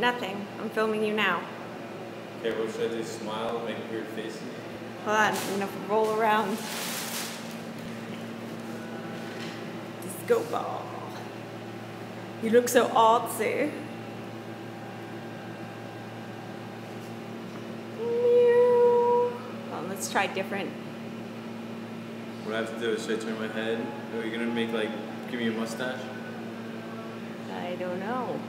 Nothing. I'm filming you now. Okay, what should I do? Smile, make weird faces? Hold on, I'm gonna roll around. Disco ball. You look so artsy. Well, um, let's try different. What I have to do is should I turn my head? Are you gonna make like, give me a mustache? I don't know.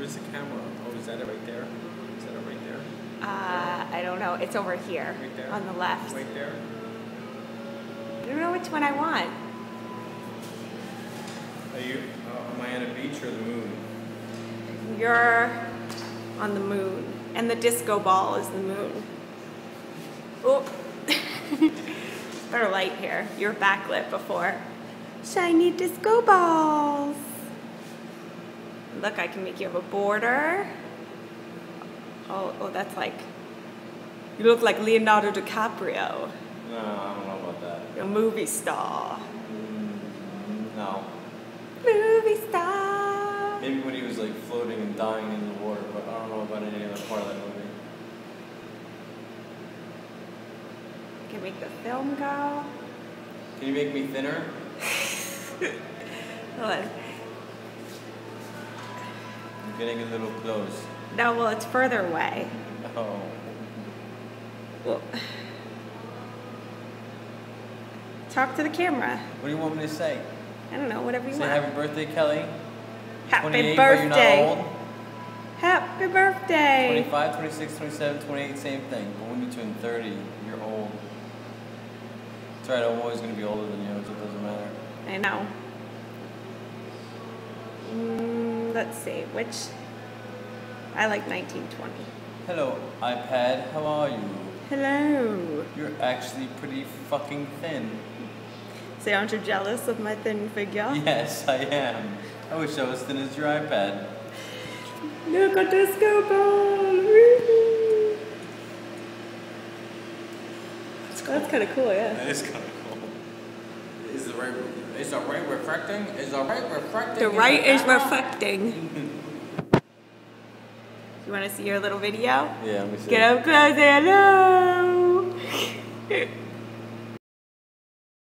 Where's the camera? Oh, is that it right there? Is that it right there? Uh, I don't know. It's over here Right there? on the left. Right there? I don't know which one I want. Are you, uh, am I on a beach or the moon? You're on the moon, and the disco ball is the moon. Oh, better light here. You're backlit before. Shiny disco balls. Look, I can make you have a border. Oh, oh, that's like. You look like Leonardo DiCaprio, No, I don't know about that. a movie star. Mm, no. Movie star. Maybe when he was like floating and dying in the water, but I don't know about any other part of that movie. Can make the film go. Can you make me thinner? Hold on. Getting a little close. No, well, it's further away. Oh. Well, talk to the camera. What do you want me to say? I don't know, whatever you Say want. happy birthday, Kelly. Happy 28, but you're not birthday. old. Happy birthday. 25, 26, 27, 28, same thing. But when you turn 30, you're old. It's alright, I'm always going to be older than you, so it doesn't matter. I know. Mm, let's see, which. I like 1920. Hello, iPad, how are you? Hello. You're actually pretty fucking thin. Say, aren't you jealous of my thin figure? Yes, I am. I wish I was thin as your iPad. Look at disco ball. Woo. That's kind of cool, yeah. That is kind of cool. Is the right is the right refracting? Is the right refracting? The right is reflecting. You want to see your little video? Yeah, let me see. Get up close, and hello.